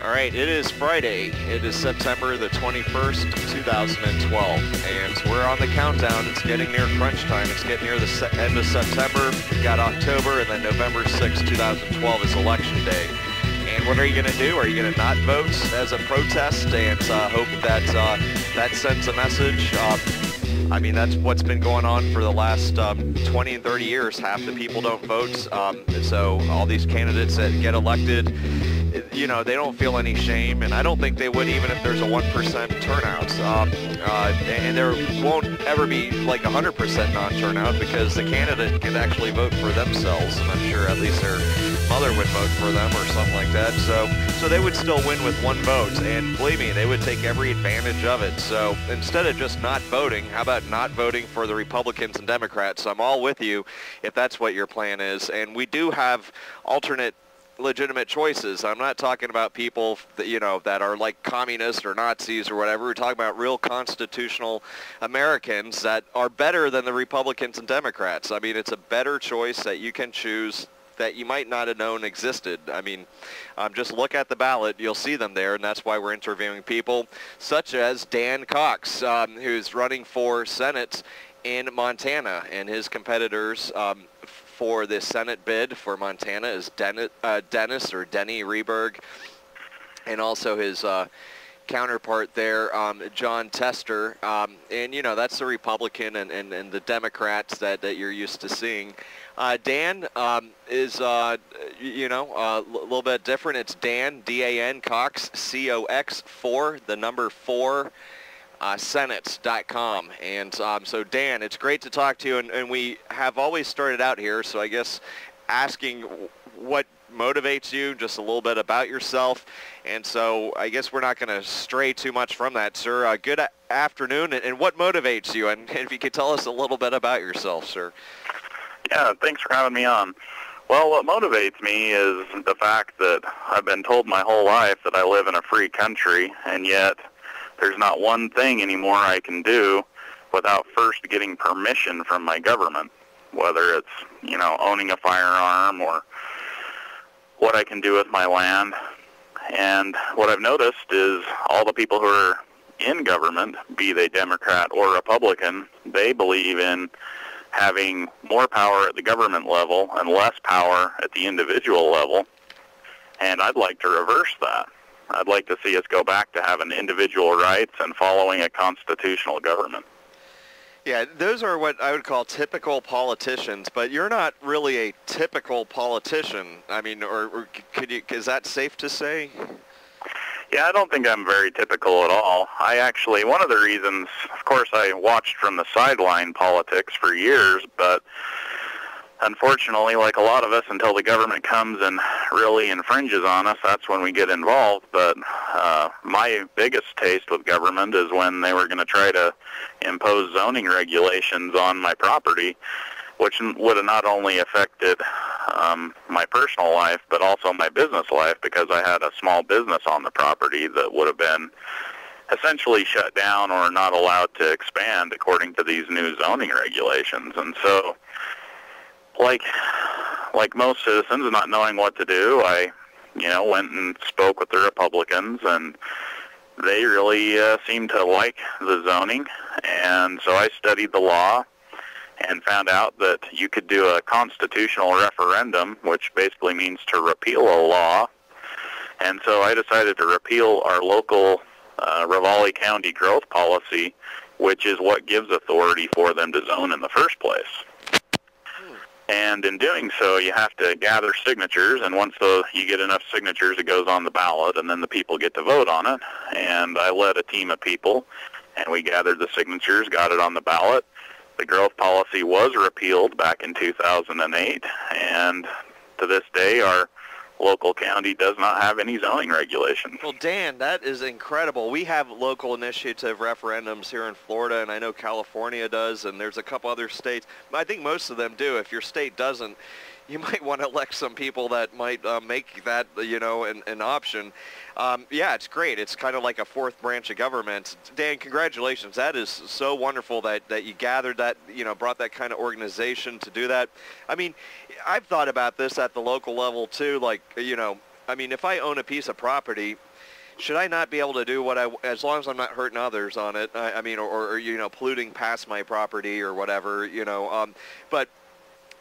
All right, it is Friday. It is September the 21st, 2012, and we're on the countdown. It's getting near crunch time. It's getting near the end of September. We've got October, and then November 6, 2012 is Election Day. And what are you going to do? Are you going to not vote as a protest and uh, hope that uh, that sends a message? Uh, I mean, that's what's been going on for the last um, 20 and 30 years. Half the people don't vote. Um, so all these candidates that get elected, you know, they don't feel any shame. And I don't think they would even if there's a 1% turnout. Um, uh, and there won't ever be like 100% non-turnout because the candidate can actually vote for themselves. And I'm sure at least their mother would vote for them or something like that. So, so they would still win with one vote. And believe me, they would take every advantage of it. So instead of just not voting, how about not voting for the Republicans and Democrats? I'm all with you if that's what your plan is. And we do have alternate legitimate choices. I'm not talking about people that, you know, that are like communists or Nazis or whatever. We're talking about real constitutional Americans that are better than the Republicans and Democrats. I mean, it's a better choice that you can choose that you might not have known existed. I mean, um, just look at the ballot. You'll see them there, and that's why we're interviewing people such as Dan Cox, um, who's running for Senate in Montana, and his competitors um, for the Senate bid for Montana is Dennis, uh, Dennis or Denny Rehberg, and also his uh, counterpart there, um, Jon Tester. Um, and, you know, that's the Republican and, and, and the Democrats that, that you're used to seeing. Uh, Dan um, is, uh, you know, a little bit different. It's Dan, D-A-N, Cox, C-O-X, 4, the number 4, uh, Senate.com. And um, so, Dan, it's great to talk to you. And, and we have always started out here, so I guess asking what motivates you, just a little bit about yourself. And so I guess we're not going to stray too much from that, sir. Uh, good afternoon, and, and what motivates you? And if you could tell us a little bit about yourself, sir. Yeah, thanks for having me on. Well, what motivates me is the fact that I've been told my whole life that I live in a free country, and yet there's not one thing anymore I can do without first getting permission from my government, whether it's, you know, owning a firearm or what I can do with my land. And what I've noticed is all the people who are in government, be they Democrat or Republican, they believe in having more power at the government level and less power at the individual level. And I'd like to reverse that. I'd like to see us go back to having individual rights and following a constitutional government. Yeah, those are what I would call typical politicians, but you're not really a typical politician. I mean, or, or could you, is that safe to say? Yeah, I don't think I'm very typical at all. I actually, one of the reasons, of course, I watched from the sideline politics for years, but unfortunately, like a lot of us, until the government comes and really infringes on us, that's when we get involved. But uh, my biggest taste with government is when they were going to try to impose zoning regulations on my property, which would have not only affected um, my personal life, but also my business life because I had a small business on the property that would have been essentially shut down or not allowed to expand according to these new zoning regulations. And so like like most citizens not knowing what to do, I you know went and spoke with the Republicans and they really uh, seemed to like the zoning and so I studied the law and found out that you could do a constitutional referendum, which basically means to repeal a law. And so I decided to repeal our local uh, Ravalli County growth policy, which is what gives authority for them to zone in the first place. And in doing so, you have to gather signatures, and once the, you get enough signatures, it goes on the ballot, and then the people get to vote on it. And I led a team of people, and we gathered the signatures, got it on the ballot. The growth policy was repealed back in 2008, and to this day, our local county does not have any zoning regulations. Well, Dan, that is incredible. We have local initiative referendums here in Florida, and I know California does, and there's a couple other states. I think most of them do. If your state doesn't, you might want to elect some people that might uh, make that, you know, an, an option. Um, yeah, it's great. It's kind of like a fourth branch of government. Dan, congratulations. That is so wonderful that, that you gathered that, you know, brought that kind of organization to do that. I mean, I've thought about this at the local level too. Like, you know, I mean, if I own a piece of property, should I not be able to do what I, as long as I'm not hurting others on it? I, I mean, or, or, you know, polluting past my property or whatever, you know. Um, but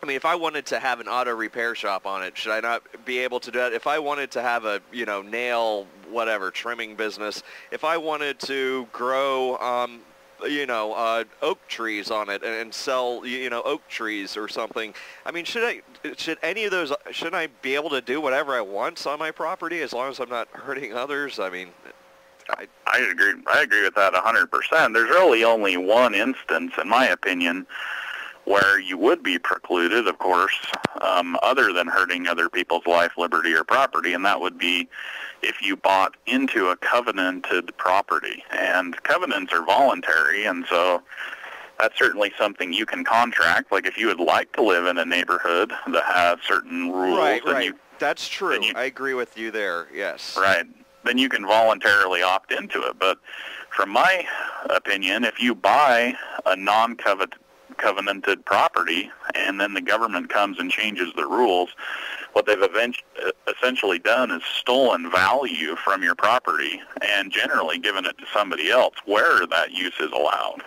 I mean, if I wanted to have an auto repair shop on it, should I not be able to do that? If I wanted to have a, you know, nail, whatever, trimming business, if I wanted to grow, um, you know, uh, oak trees on it and, and sell, you know, oak trees or something. I mean, should I, should any of those, should I be able to do whatever I want on my property as long as I'm not hurting others? I mean, I, I agree. I agree with that 100%. There's really only one instance, in my opinion, where you would be precluded, of course, um, other than hurting other people's life, liberty, or property, and that would be if you bought into a covenanted property. And covenants are voluntary, and so that's certainly something you can contract. Like if you would like to live in a neighborhood that has certain rules, right, right. You, that's true. You, I agree with you there. Yes. Right. Then you can voluntarily opt into it. But from my opinion, if you buy a non-covenant covenanted property, and then the government comes and changes the rules. What they've essentially done is stolen value from your property and generally given it to somebody else where that use is allowed.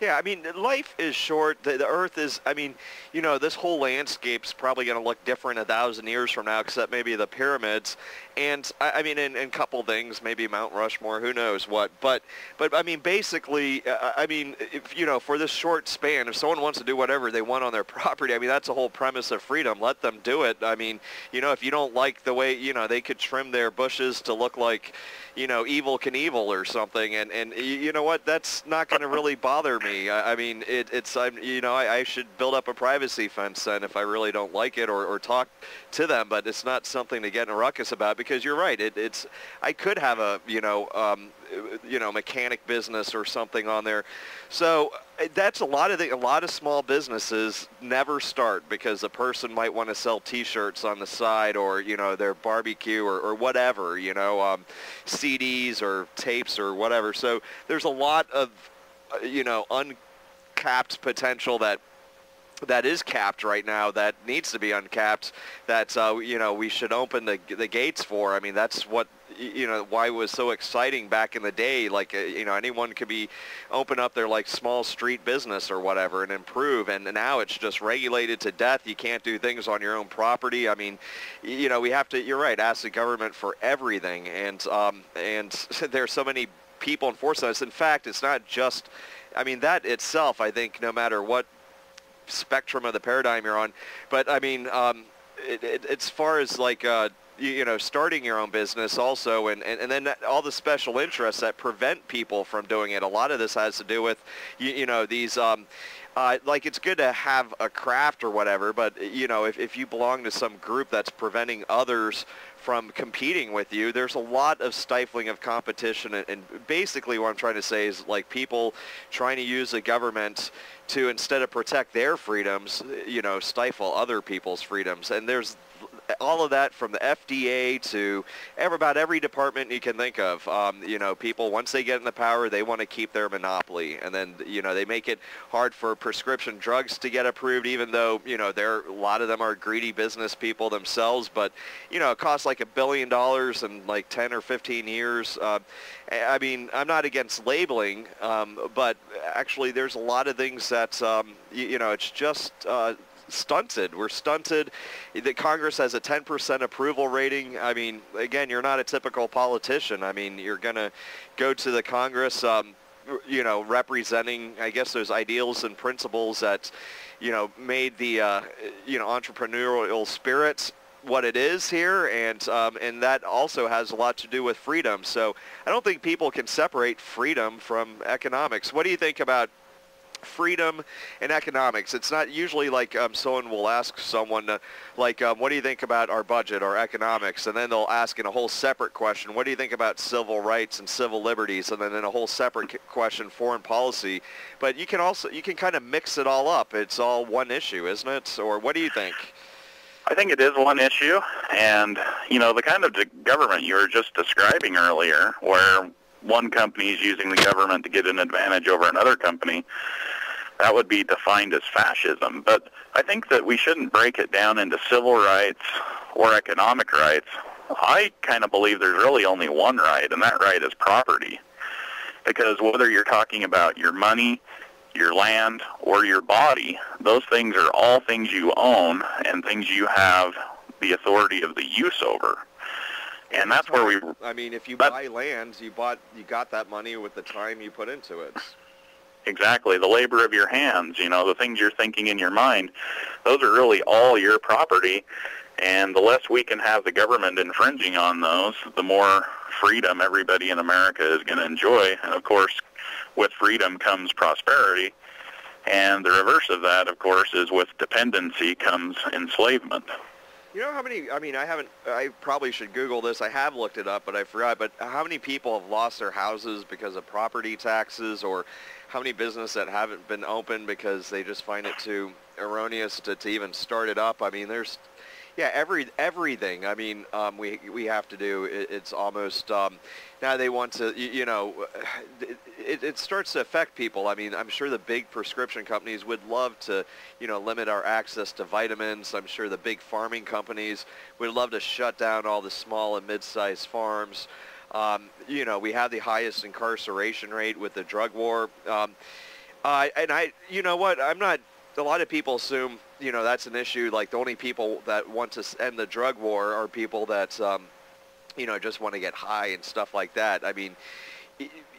Yeah, I mean, life is short. The, the, Earth is, I mean, you know, this whole landscape's probably going to look different a thousand years from now, except maybe the pyramids. And, I, mean, in, in a couple things, maybe Mount Rushmore, who knows what. But, but I mean, basically, uh, I mean, if, you know, for this short span, if someone wants to do whatever they want on their property, I mean, that's the whole premise of freedom. Let them do it. I mean, you know, if you don't like the way, you know, they could trim their bushes to look like, you know, Evel Knievel or something. And, and you know what? That's not going to really bother me. I, I mean, it, it's, I'm, you know, I, I should build up a privacy fence then if I really don't like it or, or talk to them. But it's not something to get in a ruckus about because you're right. It, it's, I could have a, you know, um, you know, mechanic business or something on there. So uh, that's a lot of the, a lot of small businesses never start because a person might want to sell T-shirts on the side or you know their barbecue or, or whatever you know um, CDs or tapes or whatever. So there's a lot of uh, you know uncapped potential that that is capped right now that needs to be uncapped that uh, you know we should open the the gates for. I mean that's what you know why it was so exciting back in the day like uh, you know anyone could be open up their like small street business or whatever and improve and now it's just regulated to death. You can't do things on your own property. I mean you know we have to you're right ask the government for everything and um and there's so many people enforcing this. In fact it's not just i mean that itself i think no matter what spectrum of the paradigm you're on but i mean um it, it, as far as like uh, you know, starting your own business also, and, and, and then all the special interests that prevent people from doing it. A lot of this has to do with, you, you know, these, um, uh, like it's good to have a craft or whatever, but, you know, if, if you belong to some group that's preventing others from competing with you, there's a lot of stifling of competition. And, and basically what I'm trying to say is like people trying to use the government to, instead of protect their freedoms, you know, stifle other people's freedoms. And there's all of that from the FDA to about every department you can think of. Um, you know, people, once they get in the power, they want to keep their monopoly. And then, you know, they make it hard for prescription drugs to get approved, even though, you know, there a lot of them are greedy business people themselves. But, you know, it costs like a billion dollars in like 10 or 15 years. Uh, I mean, I'm not against labeling, um, but actually there's a lot of things that, um, you, you, know, it's just uh, stunted. We're stunted. The Congress has a 10% approval rating. I mean, again, you're not a typical politician. I mean, you're going to go to the Congress, um, you know, representing, I guess, those ideals and principles that, you know, made the, uh, you know, entrepreneurial spirit what it is here, and um, and that also has a lot to do with freedom. So I don't think people can separate freedom from economics. What do you think about freedom and economics. It's not usually like um, someone will ask someone, uh, like, um, what do you think about our budget or economics? And then they'll ask in a whole separate question, what do you think about civil rights and civil liberties? And then in a whole separate question, foreign policy. But you can also, you can kind of mix it all up. It's all one issue, isn't it? Or what do you think? I think it is one issue, and you know the kind of government you were just describing earlier, where one company is using the government to get an advantage over another company that would be defined as fascism. But I think that we shouldn't break it down into civil rights or economic rights. I kind of believe there's really only one right, and that right is property. Because whether you're talking about your money, your land, or your body, those things are all things you own and things you have the authority of the use over. And that's, where we. I mean, if you buy land, you bought, you got that money with the time you put into it. Exactly, the labor of your hands. You know, the things you're thinking in your mind, those are really all your property. And the less we can have the government infringing on those, the more freedom everybody in America is going to enjoy. And of course, with freedom comes prosperity. And the reverse of that, of course, is with dependency comes enslavement. You know how many, I mean, I haven't, I probably should Google this. I have looked it up, but I forgot. But how many people have lost their houses because of property taxes or how many businesses that haven't been open because they just find it too erroneous to, to even start it up? I mean, there's, yeah, every everything. I mean, um, we we have to do. It, it's almost um, now they want to. You, you know, it, it starts to affect people. I mean, I'm sure the big prescription companies would love to, you know, limit our access to vitamins. I'm sure the big farming companies would love to shut down all the small and mid-sized farms. Um, you know, we have the highest incarceration rate with the drug war. Uh, and I, you know what, I'm not, a lot of people assume, you know, that's an issue. Like the only people that want to end the drug war are people that, um, you know, just want to get high and stuff like that. I mean,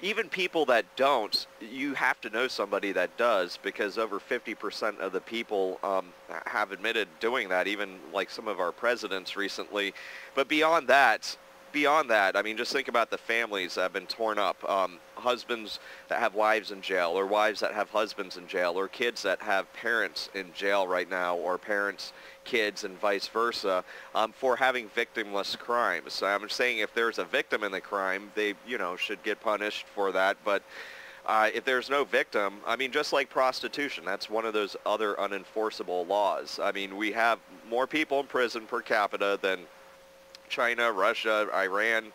even people that don't, you have to know somebody that does because over 50% of the people um, have admitted doing that, even like some of our presidents recently. But beyond that, beyond that, I mean, just think about the families that have been torn up. Um, husbands that have wives in jail, or wives that have husbands in jail, or kids that have parents in jail right now, or parents, kids, and vice versa, um, for having victimless crimes. So I'm saying if there's a victim in the crime, they, you know, should get punished for that. But uh, if there's no victim, I mean, just like prostitution, that's one of those other unenforceable laws. I mean, we have more people in prison per capita than China, Russia, Iran,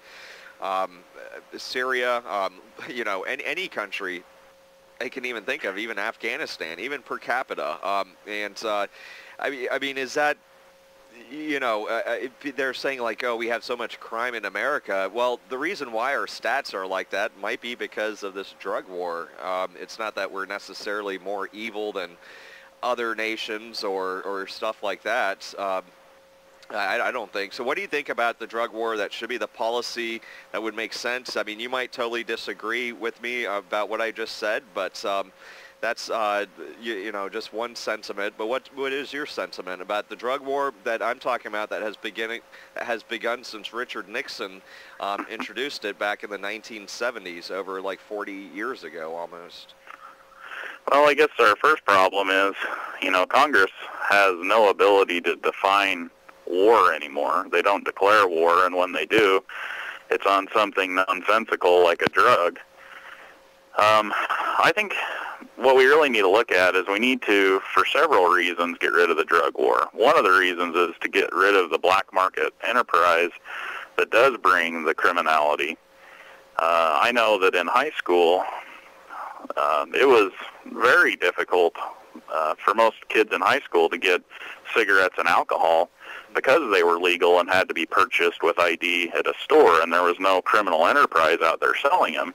um, Syria, um, you know, any, any country I can even think of, even Afghanistan, even per capita. Um, and uh, I, mean, I mean, is that, you know, uh, uh they're saying like, oh, we have so much crime in America. Well, the reason why our stats are like that might be because of this drug war. Um, it's not that we're necessarily more evil than other nations or, or stuff like that. Um, I, I, don't think. So what do you think about the drug war? That should be the policy that would make sense. I mean, you might totally disagree with me about what I just said, but um, that's, uh, you, you, know, just one sentiment. But what, what is your sentiment about the drug war that I'm talking about that has, beginning, that has begun since Richard Nixon um, introduced it back in the 1970s, over like 40 years ago almost? Well, I guess our first problem is, you know, Congress has no ability to define war anymore. They don't declare war, and when they do, it's on something nonsensical like a drug. Um, I think what we really need to look at is we need to, for several reasons, get rid of the drug war. One of the reasons is to get rid of the black market enterprise that does bring the criminality. Uh, I know that in high school, um, it was very difficult uh, for most kids in high school to get cigarettes and alcohol because they were legal and had to be purchased with ID at a store, and there was no criminal enterprise out there selling them.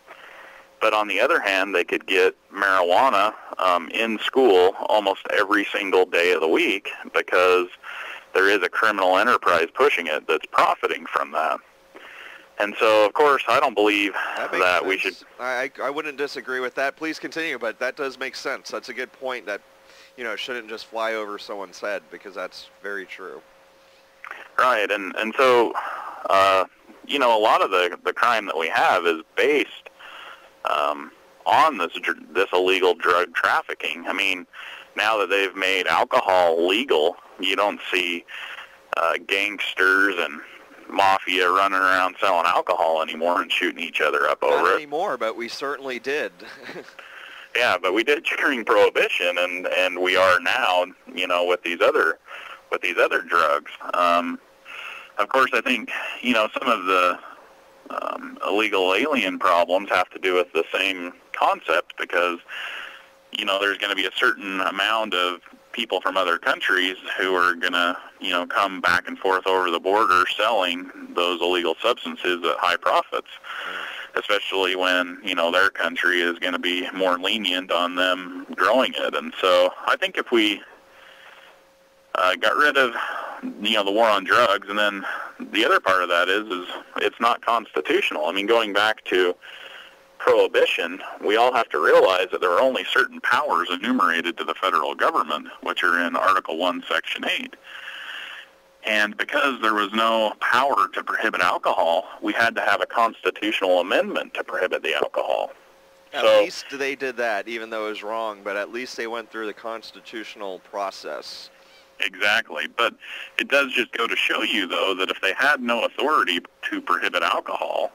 But on the other hand, they could get marijuana um, in school almost every single day of the week because there is a criminal enterprise pushing it that's profiting from that. And so, of course, I don't believe that, that we should. I, I wouldn't disagree with that. Please continue, but that does make sense. That's a good point that, you know, shouldn't just fly over someone's head because that's very true. Right, and and so, uh, you know, a lot of the the crime that we have is based um, on this this illegal drug trafficking. I mean, now that they've made alcohol legal, you don't see uh, gangsters and mafia running around selling alcohol anymore and shooting each other up Not over it. anymore, but we certainly did. yeah, but we did during Prohibition, and and we are now, you know, with these other with these other drugs. Um, of course, I think you know some of the um, illegal alien problems have to do with the same concept because you know there's going to be a certain amount of people from other countries who are going to, you know, come back and forth over the border selling those illegal substances at high profits, especially when, you know, their country is going to be more lenient on them growing it. And so I think if we uh, got rid of, you know, the war on drugs, and then the other part of that is, is it's not constitutional. I mean, going back to prohibition, we all have to realize that there are only certain powers enumerated to the federal government, which are in Article 1, Section 8. And because there was no power to prohibit alcohol, we had to have a constitutional amendment to prohibit the alcohol. At so, least they did that, even though it was wrong, but at least they went through the constitutional process. Exactly. But it does just go to show you, though, that if they had no authority to prohibit alcohol,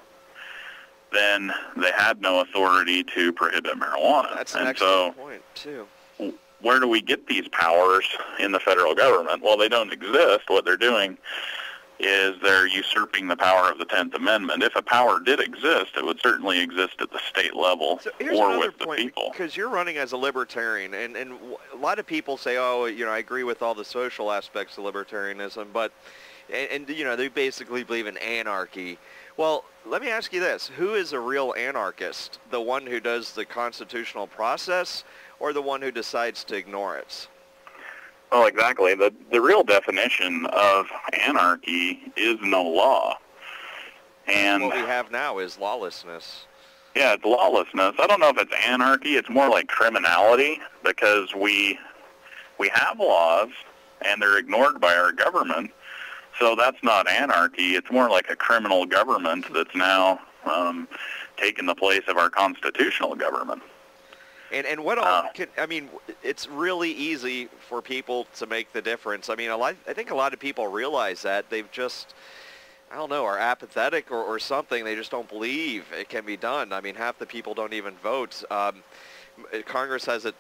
then they had no authority to prohibit marijuana. That's an and excellent so, point, too. Where do we get these powers in the federal government? Well, they don't exist. What they're doing is they're usurping the power of the Tenth Amendment. If a power did exist, it would certainly exist at the state level so or with point, the people. Because you're running as a libertarian, and, and a lot of people say, oh, you know, I agree with all the social aspects of libertarianism, but, and, and you know, they basically believe in anarchy. Well, let me ask you this. Who is a real anarchist? The one who does the constitutional process or the one who decides to ignore it? Well, exactly. The, the real definition of anarchy is no law. And what we have now is lawlessness. Yeah, it's lawlessness. I don't know if it's anarchy. It's more like criminality because we we have laws and they're ignored by our government so that's not anarchy. It's more like a criminal government that's now um, taken the place of our constitutional government. And and what all? Uh, can, I mean, it's really easy for people to make the difference. I mean, a lot. I think a lot of people realize that they've just. I don't know, are apathetic or, or something. They just don't believe it can be done. I mean, half the people don't even vote. Um, Congress has a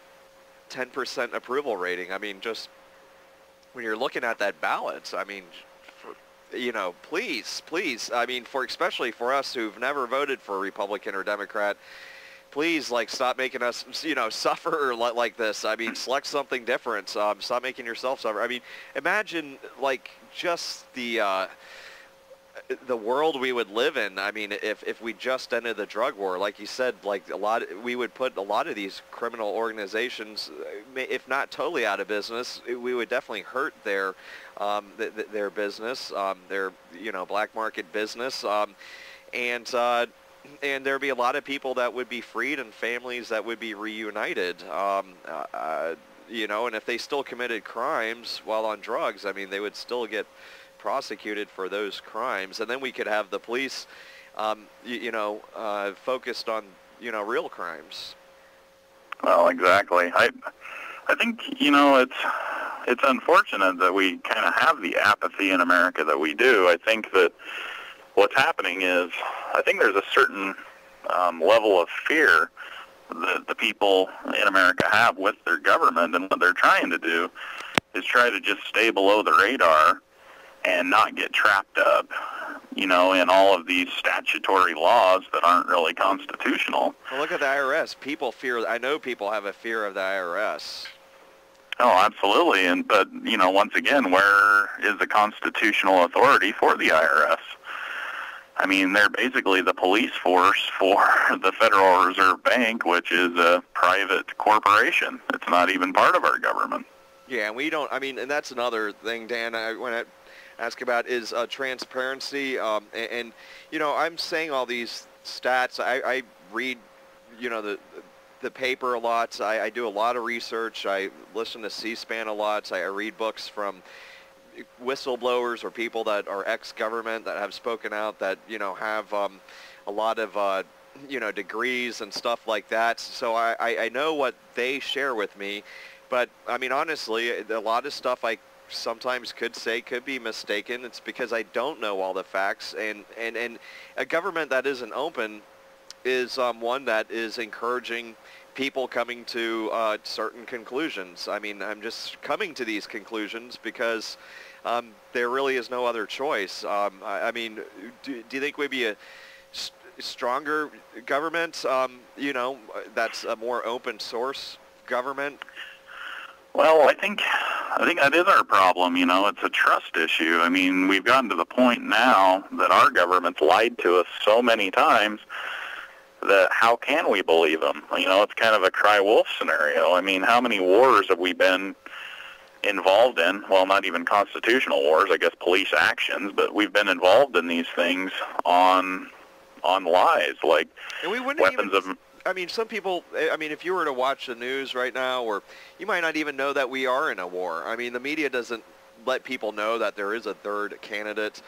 10% approval rating. I mean, just when you're looking at that balance, I mean, you know, please, please. I mean, for especially for us who've never voted for a Republican or Democrat, please, like, stop making us, you know, suffer like this. I mean, select something different. Um, stop making yourself suffer. I mean, imagine, like, just the. Uh, the world we would live in. I mean, if, if we just ended the drug war, like you said, like a lot, we would put a lot of these criminal organizations, uh, if not totally out of business, we would definitely hurt their um, th- th- their business, um, their you know black market business, um, and uh, and there'd be a lot of people that would be freed and families that would be reunited. Um, uh, uh, you know, and if they still committed crimes while on drugs, I mean, they would still get prosecuted for those crimes, and then we could have the police, um, you, you, know, uh, focused on you know real crimes. Well, exactly. I I think you know it's it's unfortunate that we kind of have the apathy in America that we do. I think that what's happening is I think there's a certain um, level of fear that the people in America have with their government, and what they're trying to do is try to just stay below the radar and not get trapped up, you know, in all of these statutory laws that aren't really constitutional. Well, look at the IRS. People fear. I know people have a fear of the IRS. Oh, absolutely. And but you know, once again, where is the constitutional authority for the IRS? I mean, they're basically the police force for the Federal Reserve Bank, which is a private corporation. It's not even part of our government. Yeah, and we don't. I mean, and that's another thing, Dan. I, when I ask about is uh, transparency. Um, and, and, you know, I'm saying all these stats. I, I read, you know, the the paper a lot. I, I do a lot of research. I listen to C-SPAN a lot. I, I read books from whistleblowers or people that are ex-government that have spoken out that you know have um, a lot of uh, you know degrees and stuff like that. So I, I, I know what they share with me, but I mean honestly, a lot of stuff I sometimes could say could be mistaken. It's because I don't know all the facts, and and and a government that isn't open is um, one that is encouraging people coming to uh, certain conclusions. I mean, I'm just coming to these conclusions because um, there really is no other choice. Um, I, I, mean, do, do, you think we'd be a st- stronger government, um, you know, that's a more open source government? Well, I think I think that is our problem. You know, it's a trust issue. I mean, we've gotten to the point now that our government's lied to us so many times that how can we believe them? You know, it's kind of a cry wolf scenario. I mean, how many wars have we been involved in? Well, not even constitutional wars, I guess police actions, but we've been involved in these things on on lies like weapons even, of I mean, some people, eh, I mean, if you were to watch the news right now, or you might not even know that we are in a war. I mean, the media doesn't let people know that there is a third candidate.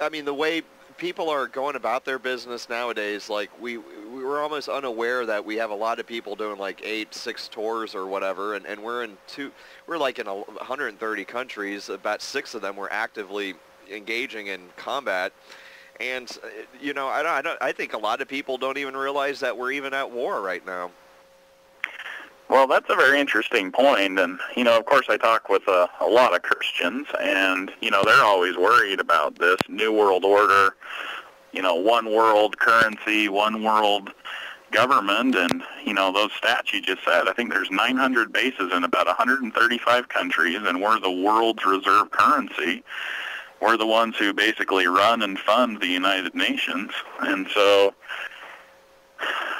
I mean, the way people are going about their business nowadays, like we we were almost unaware that we have a lot of people doing like eight, six tours or whatever, and, and we're in two, we're like in 130 countries. About six of them were actively engaging in combat. And uh, you know, I don't, I don't, I think a lot of people don't even realize that we're even at war right now. Well, that's a very interesting point, and you know, of course, I talk with a, a lot of Christians, and you know, they're always worried about this new world order, you know, one world currency, one world government, and you know, those stats you just said. I think there's 900 bases in about 135 countries, and we're the world's reserve currency we're the ones who basically run and fund the United Nations. And so,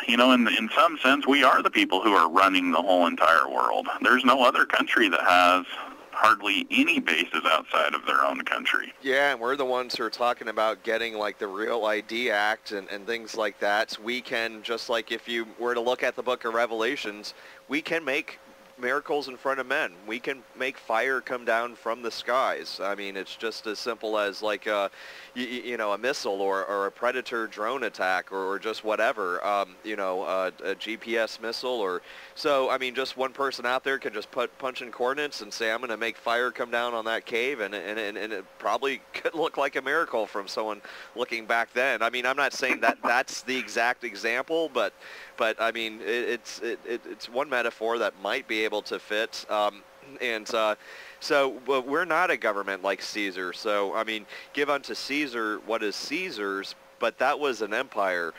you know, in, in some sense, we are the people who are running the whole entire world. There's no other country that has hardly any bases outside of their own country. Yeah, and we're the ones who are talking about getting like the Real ID Act and, and things like that. we can, just like if you were to look at the book of Revelations, we can make miracles in front of men. We can make fire come down from the skies. I mean, it's just as simple as like a, you, you know, a missile or, or a predator drone attack or, or just whatever, um, you know, a, GPS missile or so. I mean, just one person out there can just put punch in coordinates and say, I'm going to make fire come down on that cave, and, and, and, and it probably could look like a miracle from someone looking back then. I mean, I'm not saying that that's the exact example, but but I mean, it, it's it, it, it's one metaphor that might be able to fit. Um, and uh, so we're not a government like Caesar. So I mean, give unto Caesar what is Caesar's, but that was an empire.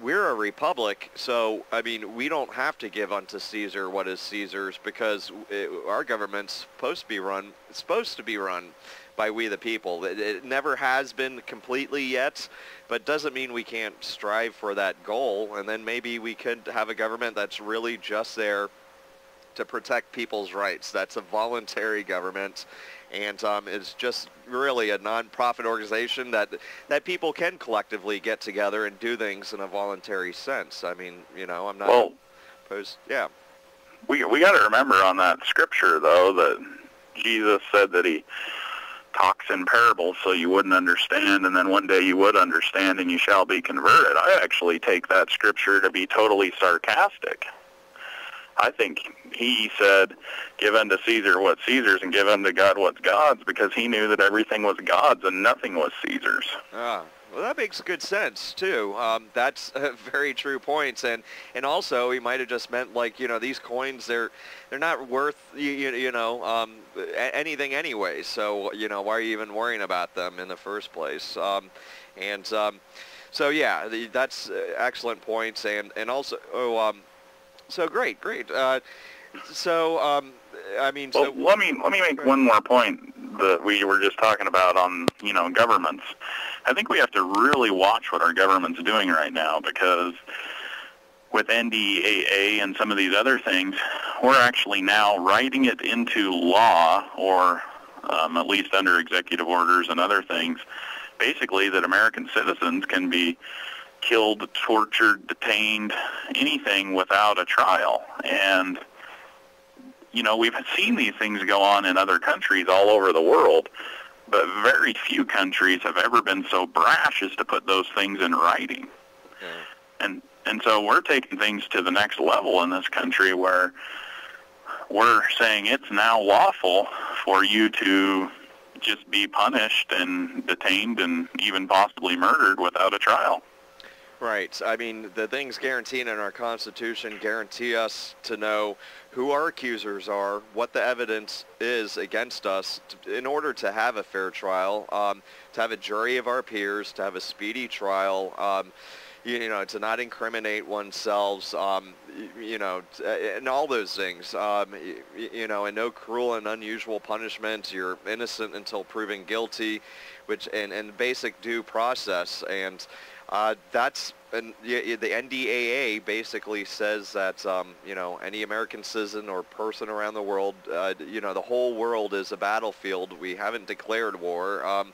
We're a republic, so I mean, we don't have to give unto Caesar what is Caesar's because it, our government's supposed to be run. Supposed to be run by we the people. It, it never has been completely yet, but doesn't mean we can't strive for that goal. And then maybe we could have a government that's really just there to protect people's rights. That's a voluntary government and um, is just really a non-profit organization that that people can collectively get together and do things in a voluntary sense. I mean, you know, I'm not well, opposed. Yeah. We we got to remember on that scripture though that Jesus said that he talks in parables so you wouldn't understand and then one day you would understand and you shall be converted. I actually take that scripture to be totally sarcastic. I think he said, give unto Caesar what Caesar's and give unto God what's God's because he knew that everything was God's and nothing was Caesar's. Ah, well, that makes good sense too. Um, that's a very true points, and and also he might have just meant like you know these coins they're they're not worth you you, you know um, anything anyway. So you know why are you even worrying about them in the first place? Um, and um, so yeah, that's uh, excellent points, and and also oh um, so great, great. Uh, so um, I mean, well, so let me let me make one more point that we were just talking about on you know governments. I think we have to really watch what our government's doing right now because with NDAA and some of these other things, we're actually now writing it into law or um, at least under executive orders and other things, basically that American citizens can be killed, tortured, detained, anything without a trial. And you know, we've seen these things go on in other countries all over the world, but very few countries have ever been so brash as to put those things in writing. And and so we're taking things to the next level in this country where we're saying it's now lawful for you to just be punished and detained and even possibly murdered without a trial. Right. I mean, the things guaranteed in our Constitution guarantee us to know who our accusers are, what the evidence is against us, to, in order to have a fair trial, um, to have a jury of our peers, to have a speedy trial. Um, you know, to not incriminate oneself, um, you know, and all those things, um, you know, and no cruel and unusual punishment. You're innocent until proven guilty, which and, and basic due process. And uh, that's and the NDAA basically says that um, you know any American citizen or person around the world, uh, you know, the whole world is a battlefield. We haven't declared war. Um,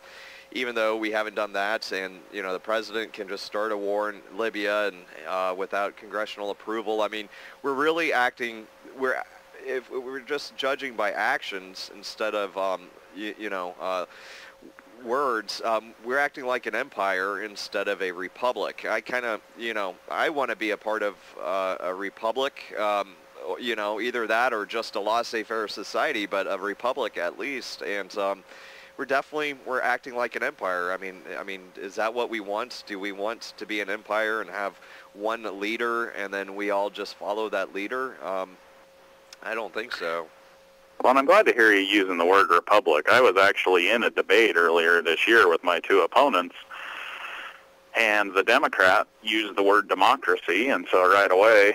even though we haven't done that, and you know the president can just start a war in Libya and uh, without congressional approval. I mean, we're really acting. We're if we're just judging by actions instead of um, you, you, know uh, words. Um, we're acting like an empire instead of a republic. I kind of you know I want to be a part of uh, a republic. Um, you know, either that or just a laissez-faire society, but a republic at least. And um, we're definitely we're acting like an empire. I mean, I mean, is that what we want? Do we want to be an empire and have one leader and then we all just follow that leader? Um, I don't think so. Well, I'm glad to hear you using the word republic. I was actually in a debate earlier this year with my two opponents, and the Democrat used the word democracy, and so right away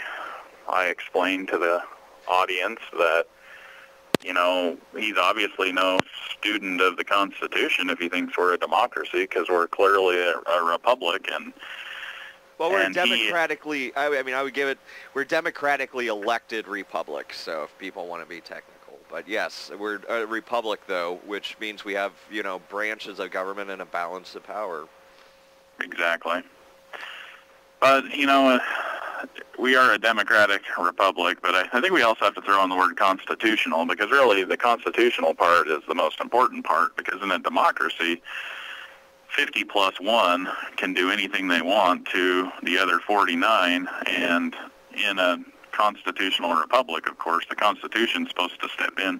I explained to the audience that you know, he's obviously no student of the Constitution if he thinks we're a democracy because we're clearly a, a republic and. Well, we're democratically. He, I, I mean, I would give it. We're democratically elected republic. So if people want to be technical, but yes, we're a republic though, which means we have you know branches of government and a balance of power. Exactly. But you know, uh, we are a democratic republic, but I, I think we also have to throw in the word constitutional because really the constitutional part is the most important part because in a democracy, 50 plus 1 can do anything they want to the other 49 and in a constitutional republic, of course, the Constitution is supposed to step in,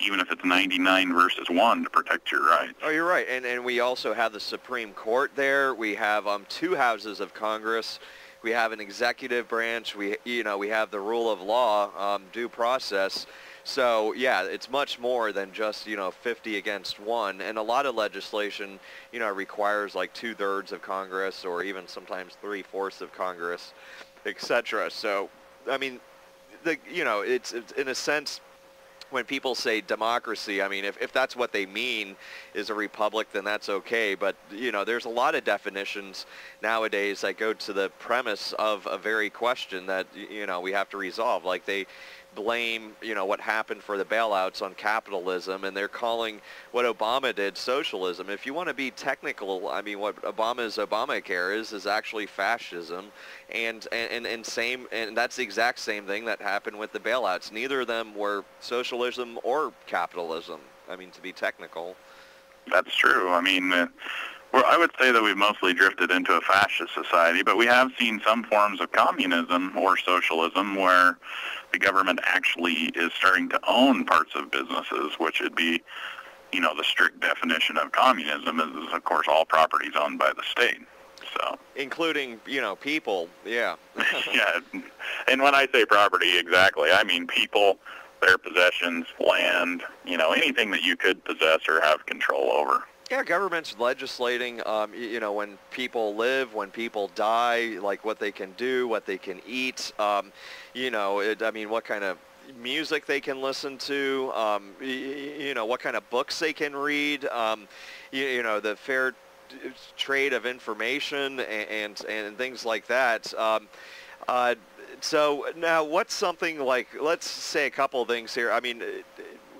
even if it's 99 versus 1 to protect your rights. Oh, you're right. And, and we also have the Supreme Court there. We have um, two houses of Congress we have an executive branch. We, you know, we have the rule of law, um, due process. So yeah, it's much more than just you know 50 against one, and a lot of legislation you know requires like two thirds of Congress or even sometimes three fourths of Congress, etc. So I mean, the you know it's, it's in a sense when people say democracy, I mean, if, if that's what they mean is a republic, then that's okay. But, you know, there's a lot of definitions nowadays that go to the premise of a very question that, you know, we have to resolve. Like they, blame, you know, what happened for the bailouts on capitalism, and they're calling what Obama did socialism. If you want to be technical, I mean, what Obama's Obamacare is is actually fascism, and and and same, and that's the exact same thing that happened with the bailouts. Neither of them were socialism or capitalism. I mean, to be technical. That's true. I mean. Uh, well, I would say that we've mostly drifted into a fascist society, but we have seen some forms of communism or socialism where the government actually is starting to own parts of businesses, which would be, you know, the strict definition of communism is, of course, all properties owned by the state. So, including you know people, yeah. yeah, and when I say property, exactly, I mean people, their possessions, land, you know, anything that you could possess or have control over. Yeah, government's legislating, um, you know, when people live, when people die, like what they can do, what they can eat. Um, you know, it, I mean, what kind of music they can listen to, um, you, you, know, what kind of books they can read, um, you, you, know, the fair trade of information and, and, and things like that. Um, uh, so now what's something like, let's say a couple things here. I mean,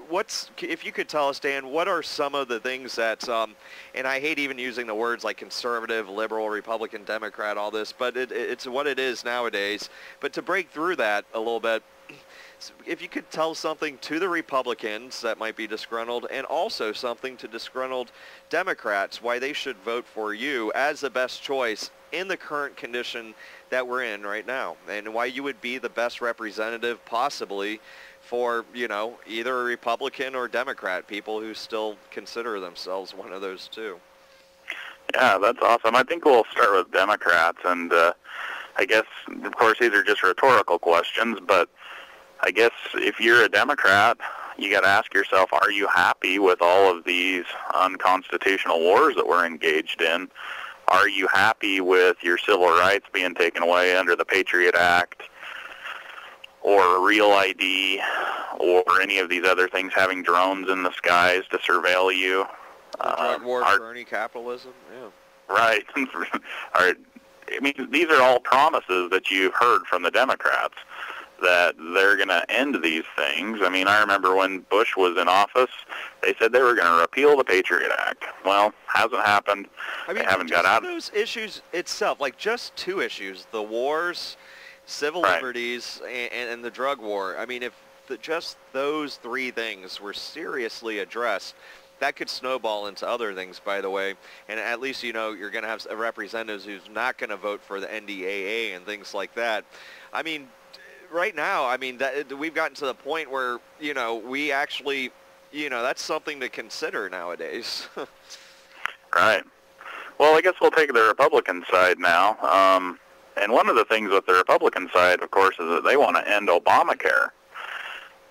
what's if you could tell us, Dan, what are some of the things that, um, and I hate even using the words like conservative, liberal, Republican, Democrat, all this, but it, it's what it is nowadays. But to break through that a little bit, if you could tell something to the Republicans that might be disgruntled and also something to disgruntled Democrats why they should vote for you as the best choice in the current condition that we're in right now and why you would be the best representative possibly for, you know, either a Republican or Democrat, people who still consider themselves one of those two. Yeah, that's awesome. I think we'll start with Democrats, and uh, I guess, of course, these are just rhetorical questions, but I guess if you're a Democrat, you got to ask yourself, are you happy with all of these unconstitutional wars that we're engaged in? Are you happy with your civil rights being taken away under the Patriot Act or Real ID or any of these other things having drones in the skies to surveil you? The uh, drug war, are- tyranny, capitalism. Yeah. Right. I mean, these are all promises that you've heard from the Democrats that they're going to end these things. I mean, I remember when Bush was in office, they said they were going to repeal the Patriot Act. Well, hasn't happened. I mean, they haven't got out. those issues itself, like just two issues: the wars, civil Right. liberties, and, and the drug war. I mean, if the, just those three things were seriously addressed, that could snowball into other things. By the way, and at least you know you're going to have representatives who's not going to vote for the NDAA and things like that. I mean, right now, I mean, that, we've gotten to the point where you know we actually, you know, that's something to consider nowadays. Right. Well, I guess we'll take the Republican side now. Um, and one of the things with the Republican side, of course, is that they want to end Obamacare.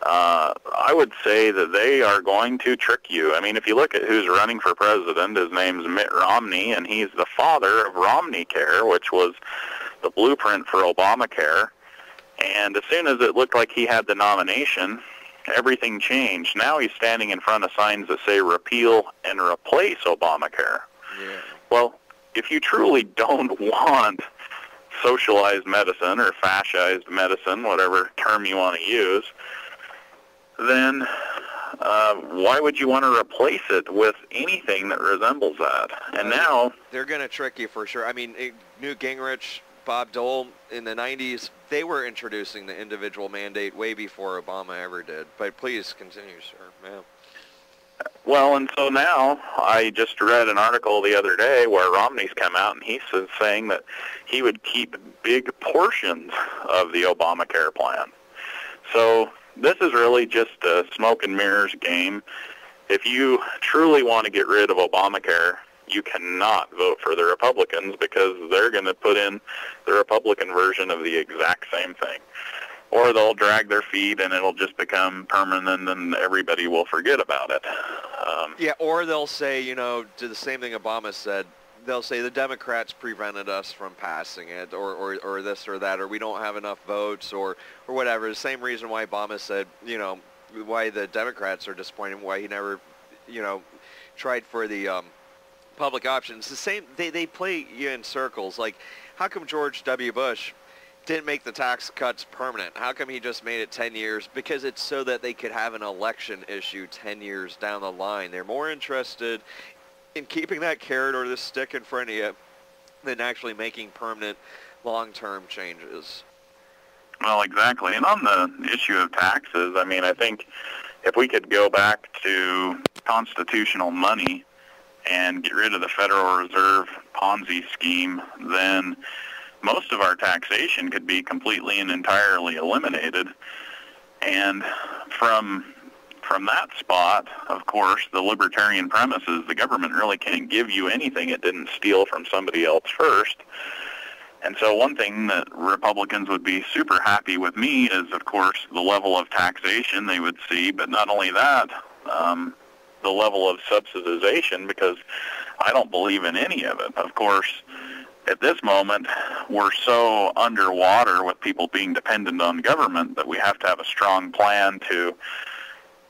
Uh, I would say that they are going to trick you. I mean, if you look at who's running for president, his name's Mitt Romney, and he's the father of Romney Care, which was the blueprint for Obamacare. And as soon as it looked like he had the nomination, everything changed. Now he's standing in front of signs that say repeal and replace Obamacare. yeah. Well, if you truly don't want socialized medicine or fascized medicine, whatever term you want to use, then uh, why would you want to replace it with anything that resembles that? And Uh, now, They're going to trick you for sure. I mean, Newt Gingrich, Bob Dole in the 90s, they were introducing the individual mandate way before Obama ever did. But please continue, sir. Yeah. Well, and so now I just read an article the other day where Romney's come out and he's saying that he would keep big portions of the Obamacare plan. So this is really just a smoke and mirrors game. If you truly want to get rid of Obamacare, you cannot vote for the Republicans because they're going to put in the Republican version of the exact same thing. Or they'll drag their feet and it'll just become permanent and everybody will forget about it. Um, Yeah, or they'll say, you know, do the same thing Obama said. They'll say the Democrats prevented us from passing it, or, or, or this or that, or we don't have enough votes, or, or whatever. The same reason why Obama said, you know, why the Democrats are disappointed, why he never, you know, tried for the um, public options. The same, they, they play you in circles. Like, how come George W. Bush didn't make the tax cuts permanent? How come he just made it 10 years? Because it's so that they could have an election issue 10 years down the line. They're more interested in keeping that carrot or the stick in front of you than actually making permanent long-term changes. Well, exactly. And on the issue of taxes, I mean, I think if we could go back to constitutional money and get rid of the Federal Reserve Ponzi scheme, then most of our taxation could be completely and entirely eliminated. And from from that spot, of course, the libertarian premise is the government really can't give you anything it didn't steal from somebody else first. And so one thing that Republicans would be super happy with me is, of course, the level of taxation they would see, but not only that, um, the level of subsidization, because I don't believe in any of it. Of course, at this moment, we're so underwater with people being dependent on government that we have to have a strong plan to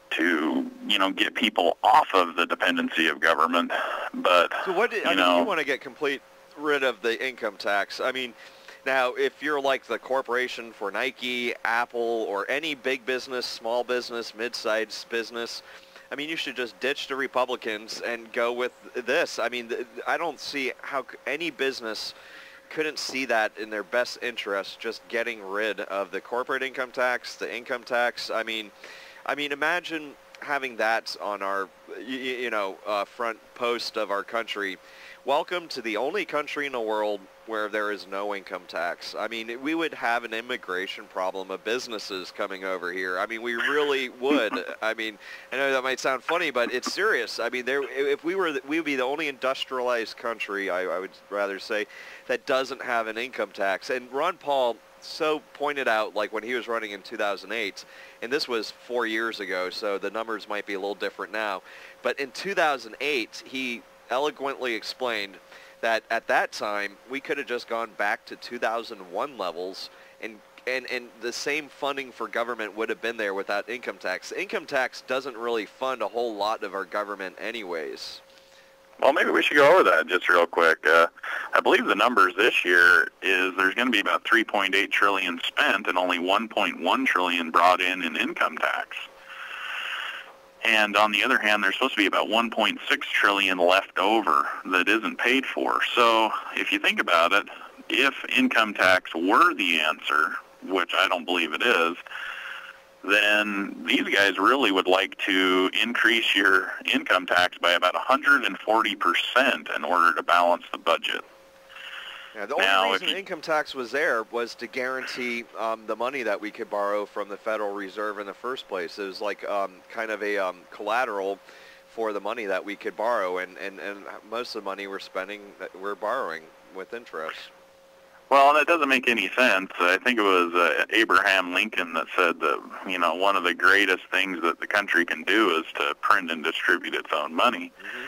to you know get people off of the dependency of government. But So what did, I you mean, know, you want to get complete rid of the income tax. I mean, now if you're like the corporation for Nike, Apple, or any big business, small business, mid-sized business, I mean, you should just ditch the Republicans and go with this. I mean, I don't see how any business couldn't see that in their best interest, just getting rid of the corporate income tax, the income tax. I mean, I mean, imagine having that on our, you, you know, uh, front post of our country. Welcome to the only country in the world where there is no income tax. I mean, we would have an immigration problem of businesses coming over here. I mean, we really would. I mean, I know that might sound funny, but it's serious. I mean, there, if we were, we would be the only industrialized country, I, I would rather say, that doesn't have an income tax. And Ron Paul so pointed out, like when he was running in 2008, and this was four years ago, so the numbers might be a little different now. But in 2008, he eloquently explained that at that time we could have just gone back to 2001 levels and and, and the same funding for government would have been there without income tax. Income tax doesn't really fund a whole lot of our government anyways. Well, maybe we should go over that just real quick. Uh, I believe the numbers this year is there's going to be about 3.8 trillion spent and only 1.1 trillion brought in in income tax. And on the other hand, there's supposed to be about 1.6 trillion left over that isn't paid for. So if you think about it, if income tax were the answer, which I don't believe it is, then these guys really would like to increase your income tax by about 140% in order to balance the budget. Yeah, the only now, reason you, income tax was there was to guarantee um, the money that we could borrow from the Federal Reserve in the first place. It was like um, kind of a um, collateral for the money that we could borrow, and, and, and most of the money we're spending, we're borrowing with interest. Well, that doesn't make any sense. I think it was uh, Abraham Lincoln that said that, you know, one of the greatest things that the country can do is to print and distribute its own money. Mm-hmm.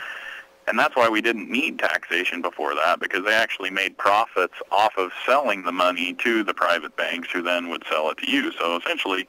And that's why we didn't need taxation before that, because they actually made profits off of selling the money to the private banks who then would sell it to you. So essentially,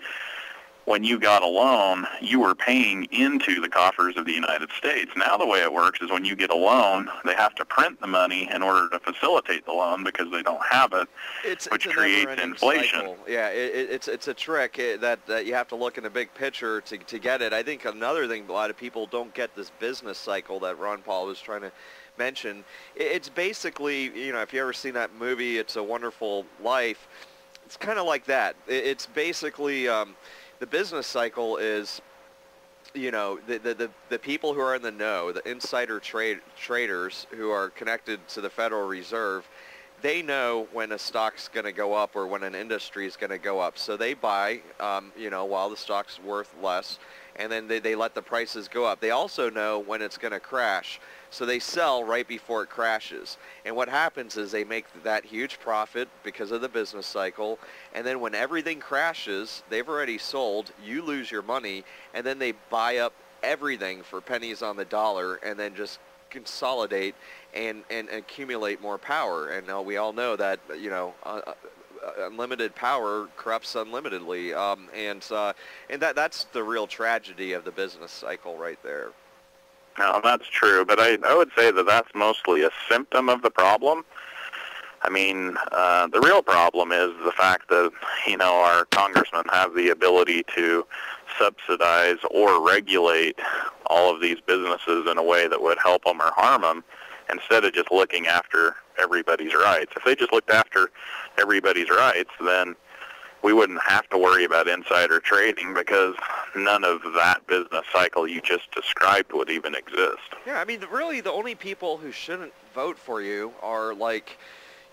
when you got a loan, you were paying into the coffers of the United States. Now the way it works is when you get a loan, they have to print the money in order to facilitate the loan because they don't have it, it's, which it's creates inflation. Cycle. Yeah, it, it's it's a trick eh, that, that you have to look in the big picture to, to get it. I think another thing a lot of people don't get this business cycle that Ron Paul was trying to mention. It's basically, you know, if you ever seen that movie, It's a Wonderful Life, it's kind of like that. It's basically... Um, the business cycle is you know the, the, the, the, people who are in the know, the insider trade traders who are connected to the Federal Reserve, they know when a stock's going to go up or when an industry is going to go up. So they buy, um, you know, while the stock's worth less, and then they, they let the prices go up. They also know when it's going to crash. So they sell right before it crashes. And what happens is they make that huge profit because of the business cycle. And then when everything crashes, they've already sold, you lose your money, and then they buy up everything for pennies on the dollar and then just consolidate and, and accumulate more power. And uh, we all know that, you know, uh, uh unlimited power corrupts unlimitedly. Um, and uh, and that, that's the real tragedy of the business cycle right there. No, that's true, but I, I would say that that's mostly a symptom of the problem. I mean, uh, the real problem is the fact that, you know, our congressmen have the ability to subsidize or regulate all of these businesses in a way that would help them or harm them instead of just looking after everybody's rights. If they just looked after everybody's rights, then we wouldn't have to worry about insider trading because none of that business cycle you just described would even exist. Yeah, I mean, really, the only people who shouldn't vote for you are like,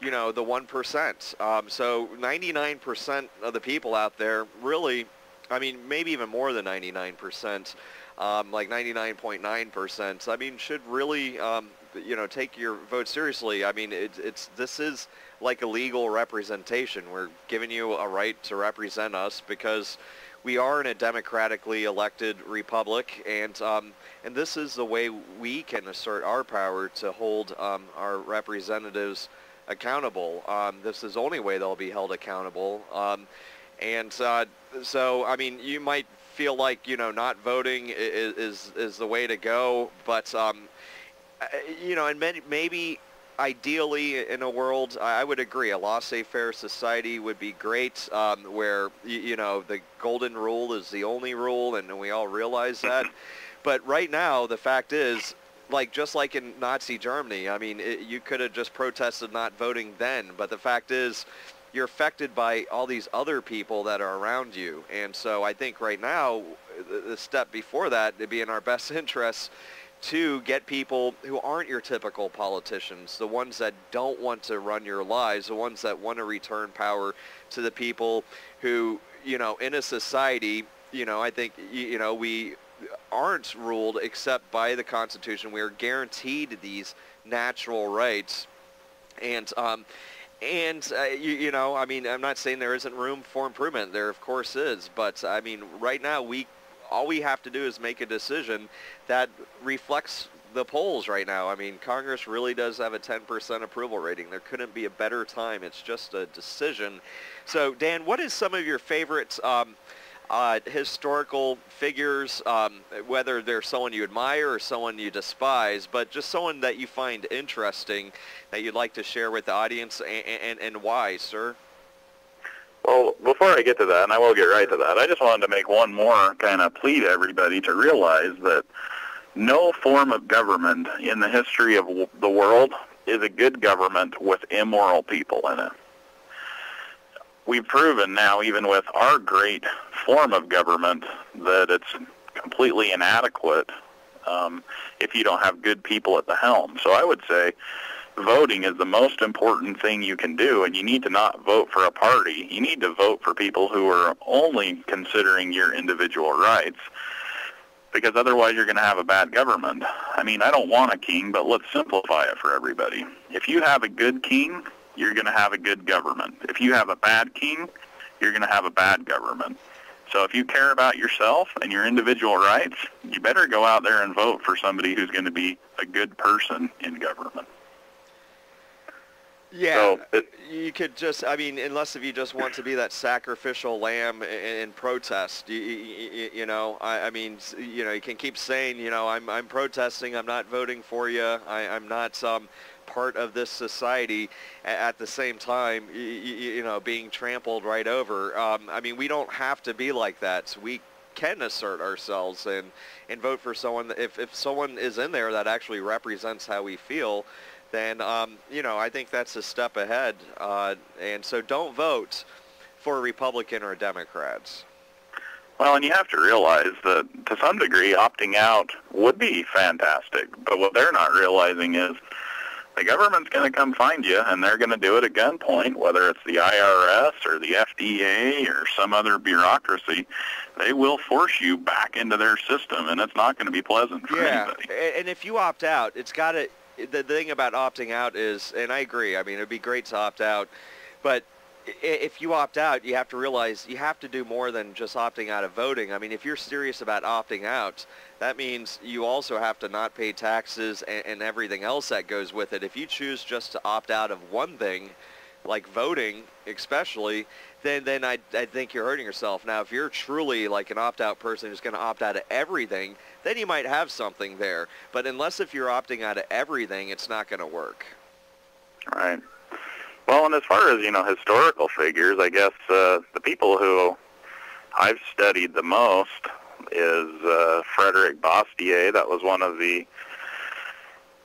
you know, the one percent. Um, so 99% of the people out there really, I mean, maybe even more than 99%, um, like 99.9%. I mean, should really, um, you know, take your vote seriously. I mean, it, it's this is like a legal representation. We're giving you a right to represent us because we are in a democratically elected republic, and um, and this is the way we can assert our power to hold um, our representatives accountable. Um, this is the only way they'll be held accountable. Um, and uh, so, I mean, you might feel like you know not voting is is, is the way to go, but um, you know, and maybe ideally in a world, I would agree, a laissez-faire society would be great um, where, you, know, the golden rule is the only rule and we all realize that. but right now, the fact is, like just like in Nazi Germany, I mean, it, you could have just protested not voting then, but the fact is, you're affected by all these other people that are around you. And so I think right now, the, the step before that, it'd be in our best interests to get people who aren't your typical politicians, the ones that don't want to run your lives, the ones that want to return power to the people who, you know, in a society, you know, I think, you know, we aren't ruled except by the Constitution. We are guaranteed these natural rights. And, um, and uh, you, you, know, I mean, I'm not saying there isn't room for improvement. There, of course, is. But I mean, right now we all we have to do is make a decision that reflects the polls right now. I mean, Congress really does have a 10% approval rating. There couldn't be a better time. It's just a decision. So, Dan, what is some of your favorite um, uh, historical figures, um, whether they're someone you admire or someone you despise, but just someone that you find interesting that you'd like to share with the audience, and, and, and why, sir? Well, before I get to that, and I will get right to that, I just wanted to make one more kind of plea to everybody to realize that no form of government in the history of the world is a good government with immoral people in it. We've proven now, even with our great form of government, that it's completely inadequate um, if you don't have good people at the helm. So I would say voting is the most important thing you can do, and you need to not vote for a party. You need to vote for people who are only considering your individual rights, because otherwise you're going to have a bad government. I mean, I don't want a king, but let's simplify it for everybody. If you have a good king, you're going to have a good government. If you have a bad king, you're going to have a bad government. So if you care about yourself and your individual rights, you better go out there and vote for somebody who's going to be a good person in government. Yeah, so it, you could just, I mean, unless if you just want to be that sacrificial lamb in, in protest, you, you, you know, I, I, mean, you know, you can keep saying, you know, I'm, I'm protesting, I'm not voting for you, I, I'm not um, part of this society at the same time, you, you know, being trampled right over. Um, I mean, we don't have to be like that. So we can assert ourselves and, and vote for someone. If, if someone is in there that actually represents how we feel, then um, you know I think that's a step ahead. Uh, and so don't vote for a Republican or a Democrats. Well, and you have to realize that to some degree opting out would be fantastic, but what they're not realizing is the government's going to come find you, and they're going to do it at gunpoint, whether it's the IRS or the FDA or some other bureaucracy. They will force you back into their system, and it's not going to be pleasant for yeah. anybody. And if you opt out, it's got to the thing about opting out is, and I agree. I mean, it'd be great to opt out, but if you opt out, you have to realize you have to do more than just opting out of voting. I mean, if you're serious about opting out, that means you also have to not pay taxes and, and everything else that goes with it. If you choose just to opt out of one thing, like voting especially, then then I, I think you're hurting yourself. Now, if you're truly like an opt-out person who's going to opt out of everything, then you might have something there. But unless if you're opting out of everything, it's not going to work. Right. Well, and as far as you know, historical figures, I guess uh, the people who I've studied the most is uh, Frederick Bastiat. That was one of the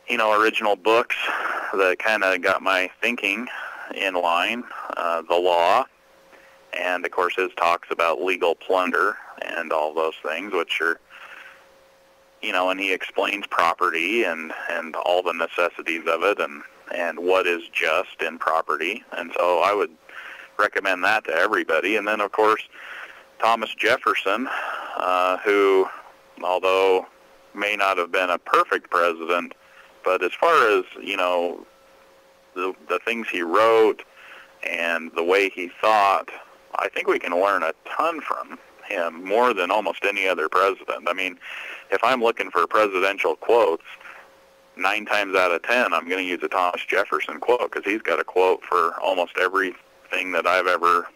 you know original books that kind of got my thinking in line. Uh, the law, and of course his talks about legal plunder and all those things, which are, you know, and he explains property and and all the necessities of it and and what is just in property, and so I would recommend that to everybody. And then of course Thomas Jefferson, uh, who, although may not have been a perfect president, but as far as you know, the the things he wrote and the way he thought I think we can learn a ton from him, more than almost any other president. I mean, if I'm looking for presidential quotes, nine times out of ten, I'm going to use a Thomas Jefferson quote because he's got a quote for almost everything that I've ever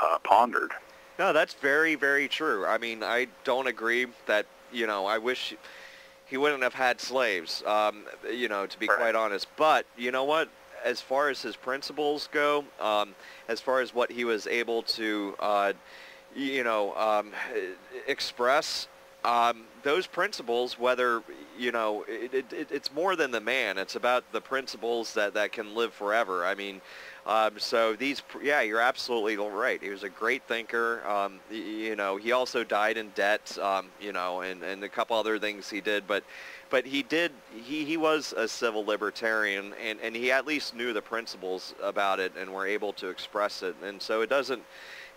uh, pondered. No, that's very, very true. I mean, I don't agree that, you know, I wish he wouldn't have had slaves, um, you know, to be right. quite honest. But you know what? As far as his principles go, um, as far as what he was able to, uh, you know, um, express, um, those principles, whether, you know, it, it, it's more than the man. It's about the principles that, that can live forever. I mean, um, so these, yeah, you're absolutely right. He was a great thinker. Um, you know, he also died in debt, um, you know, and, and a couple other things he did. But but he did he, he was a civil libertarian and, and he at least knew the principles about it and were able to express it. And so it doesn't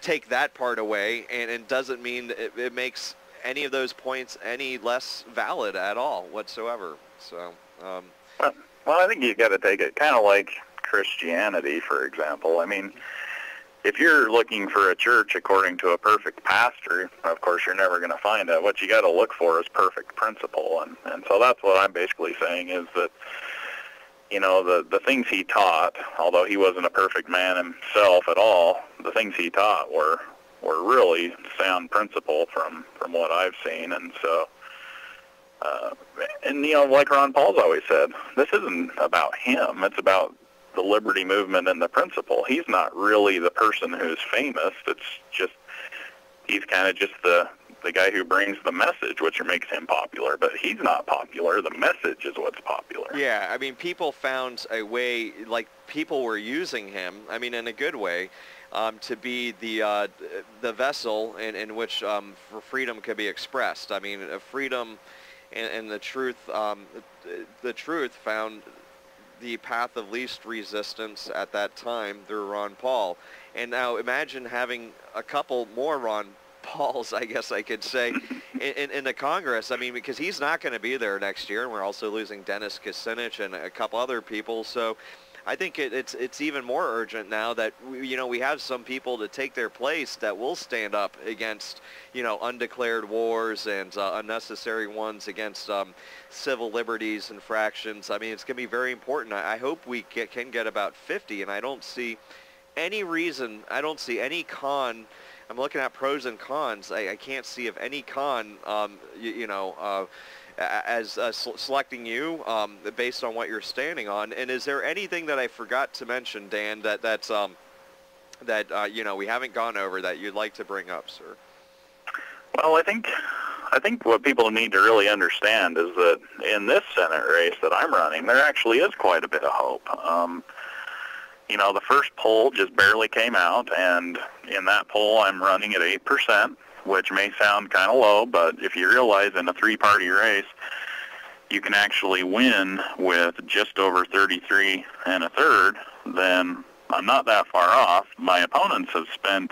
take that part away and it doesn't mean it, it makes any of those points any less valid at all whatsoever. So um, well, well i think you've got to take it kind of like christianity for example. I mean if you're looking for a church according to a perfect pastor, of course you're never going to find it. What you got to look for is perfect principle, and and so that's what I'm basically saying is that you know the the things he taught, although he wasn't a perfect man himself at all, the things he taught were were really sound principle from from what I've seen, and so. Uh, and you know, like Ron Paul's always said, this isn't about him. It's about the liberty movement and the principle. He's not really the person who's famous. It's just he's kind of just the the guy who brings the message, which makes him popular. But he's not popular. The message is what's popular. Yeah, I mean, people found a way, like people were using him. I mean, in a good way. Um, to be the uh, the vessel in, in which um, for freedom could be expressed. I mean, freedom and, and the truth, um, the truth found the path of least resistance at that time through Ron Paul. And now imagine having a couple more Ron Pauls, I guess I could say, in, in, the Congress. I mean, because he's not going to be there next year, and we're also losing Dennis Kucinich and a couple other people. So I think it, it's it's even more urgent now that we, you know we have some people to take their place that will stand up against you know undeclared wars and uh, unnecessary ones against um, civil liberties infractions. I mean, it's going to be very important. I, I hope we get, can get about 50, and I don't see any reason. I don't see any con. I'm looking at pros and cons. I, I can't see if any con, um, you, you know. Uh, as uh, selecting you um, based on what you're standing on. And is there anything that I forgot to mention, Dan, that that's um, that uh, you know we haven't gone over that you'd like to bring up, sir? Well, I think I think what people need to really understand is that in this Senate race that I'm running, there actually is quite a bit of hope. Um, you know, the first poll just barely came out, and in that poll, I'm running at eight percent which may sound kind of low, but if you realize in a three-party race, you can actually win with just over 33 and a third, then I'm not that far off. My opponents have spent,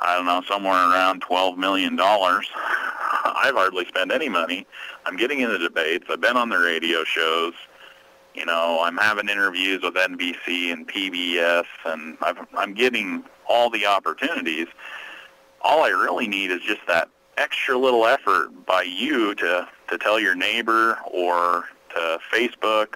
I don't know, somewhere around $12 million. I've hardly spent any money. I'm getting into debates. I've been on the radio shows. You know, I'm having interviews with NBC and PBS, and I've, I'm getting all the opportunities all I really need is just that extra little effort by you to to tell your neighbor or to Facebook,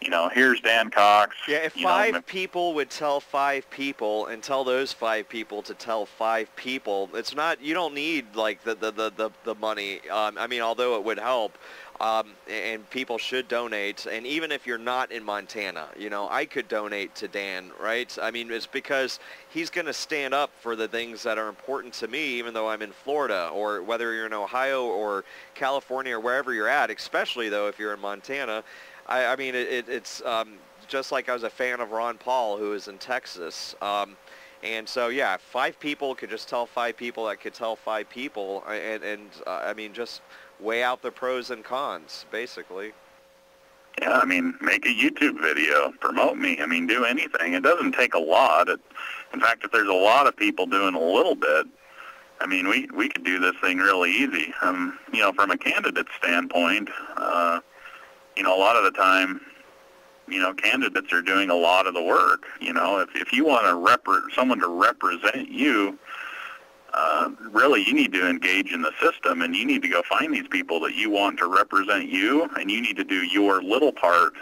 you know, here's Dan Cox. Yeah, if five know, people would tell five people and tell those five people to tell five people, it's not. You don't need like the the the the, the money. Um, I mean, although it would help. Um, and people should donate. And even if you're not in Montana, you know, I could donate to Dan, right? I mean, it's because he's going to stand up for the things that are important to me, even though I'm in Florida, or whether you're in Ohio or California or wherever you're at, especially, though, if you're in Montana. I, I mean, it, it, it's um, just like I was a fan of Ron Paul, who is in Texas. Um, and so, yeah, five people could just tell five people that could tell five people. And, and uh, I mean, just weigh out the pros and cons, basically. Yeah, I mean, make a YouTube video, promote me. I mean, do anything. It doesn't take a lot. It, in fact, if there's a lot of people doing a little bit, I mean, we we could do this thing really easy. Um, you know, from a candidate standpoint, uh, you know, a lot of the time, you know, candidates are doing a lot of the work. You know, if if you want to rep- someone to represent you, uh, really you need to engage in the system and you need to go find these people that you want to represent you and you need to do your little part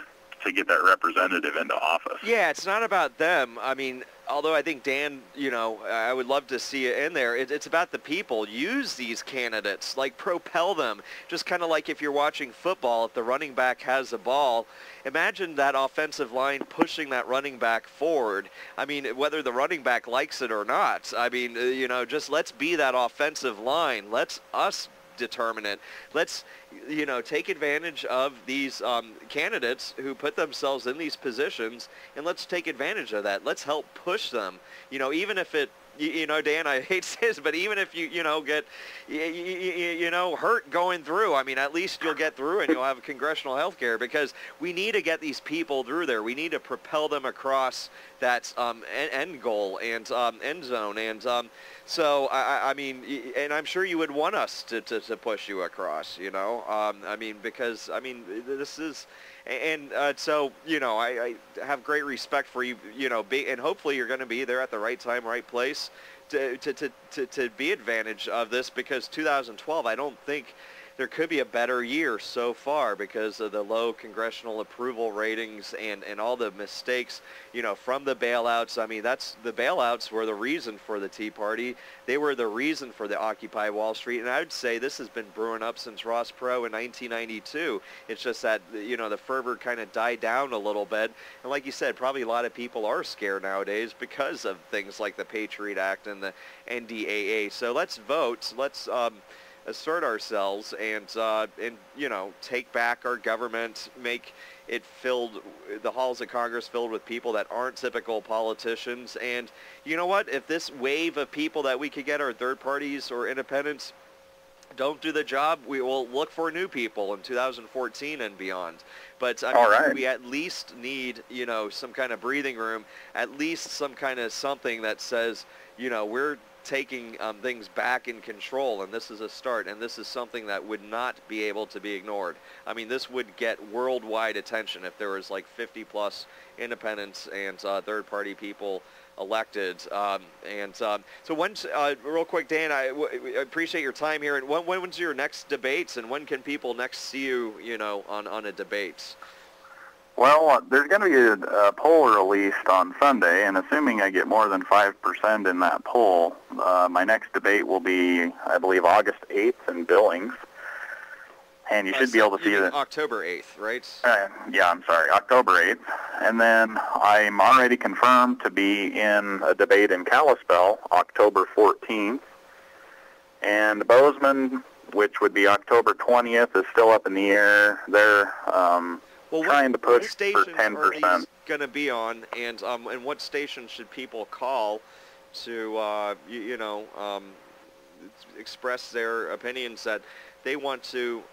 to get that representative into office. Yeah, it's not about them. I mean, although I think Dan, you know, I would love to see it in there. It, it's about the people. Use these candidates, like propel them. Just kind of like if you're watching football, if the running back has a ball, imagine that offensive line pushing that running back forward. I mean, whether the running back likes it or not. I mean, uh, you know, just let's be that offensive line. Let's us determine it. Let's, you know, take advantage of these um, candidates who put themselves in these positions, and let's take advantage of that. Let's help push them. You know, even if it you, you, know, Dan, I hate this, but even if you, you know, get, you, you, you, know, hurt going through, I mean, at least you'll get through and you'll have congressional health care because we need to get these people through there. We need to propel them across that um, end goal and um, end zone. And um, so, I, I, mean, and I'm sure you would want us to, to, to push you across, you know, um, I mean, because, I mean, this is, and uh, so you know I, I have great respect for you you know be, and hopefully you're going to be there at the right time right place to, to, to, to, to be advantage of this because 2012 I don't think there could be a better year so far because of the low congressional approval ratings and, and all the mistakes, you know, from the bailouts. I mean, that's the bailouts were the reason for the Tea Party. They were the reason for the Occupy Wall Street. And I would say this has been brewing up since Ross Perot in 1992. It's just that, you know, the fervor kind of died down a little bit. And like you said, probably a lot of people are scared nowadays because of things like the Patriot Act and the NDAA. So let's vote. Let's, um, assert ourselves and uh, and you know take back our government, make it filled the halls of Congress filled with people that aren't typical politicians. And you know what? If this wave of people that we could get our third parties or independents don't do the job, we will look for new people in 2014 and beyond. But I mean, right. we at least need, you know, some kind of breathing room, at least some kind of something that says, you know, we're taking um, things back in control, and this is a start, and this is something that would not be able to be ignored. I mean, this would get worldwide attention if there was like 50 plus independents and uh, third-party people elected. Um, and um, so when, uh, real quick, Dan, I, I appreciate your time here. And when, when's your next debates, and when can people next see you, you know, on, on a debate? Well, there's going to be a, a, poll released on Sunday, and assuming I get more than 5% in that poll, uh, my next debate will be, I believe, August 8th in Billings. And you uh, should so be able to see it. October 8th, right? Uh, yeah, I'm sorry, October 8th. And then I'm already confirmed to be in a debate in Kalispell, October 14th. And Bozeman, which would be October 20th, is still up in the air. They're... Um, well, trying what, to push for 10%. going to be on, and um, and what station should people call to uh, you, you know um, express their opinions that they want to